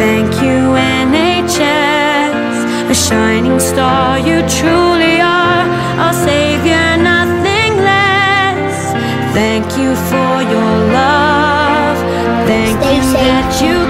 Thank you, NHS. A shining star you truly are. Our savior, nothing less. Thank you for your love. Thank Stay you safe. that you